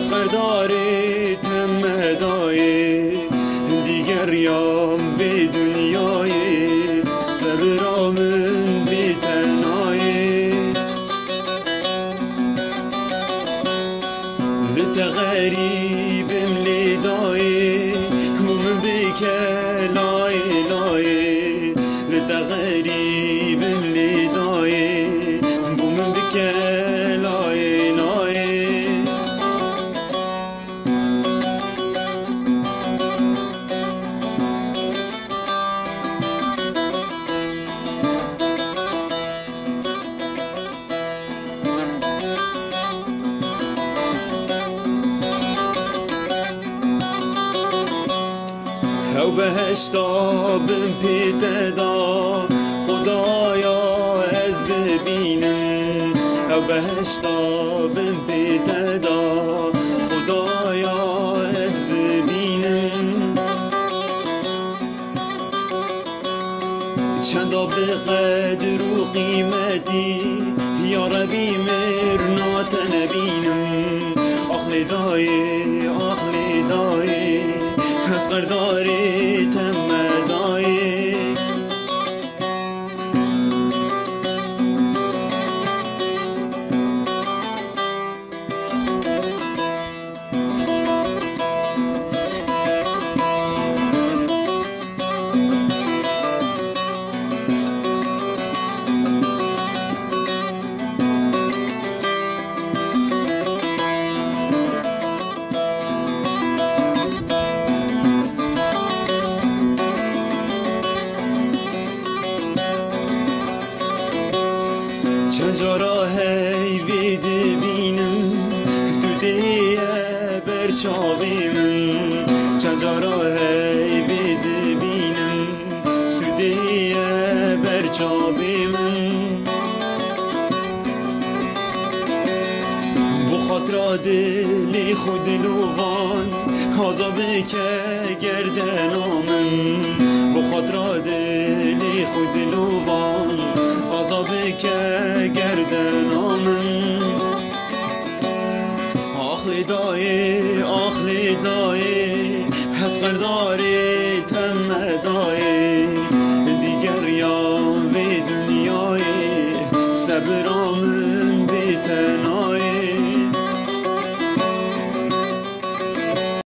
مسخر تم تمدای دیگر یام به دنیای سر را من به تنهای بهشتا بم پیتدا خدایا از ببینم او بهشتا بم پیتدا خدایا از ببینم چندا به قدر و قیمتی یا ربی مرنات نبینم آخلی دای چند هیوید بینم تو دیه من جارا هیوید بینم تو دیه برچاوی من بو خاطر دلی که گردن آمن بو خاطر دلی خود آزابه که گردن آمن آخلی دای آخلی دای حس قرداری تمدای دیگر یا به دنیای صبرامن بیتنا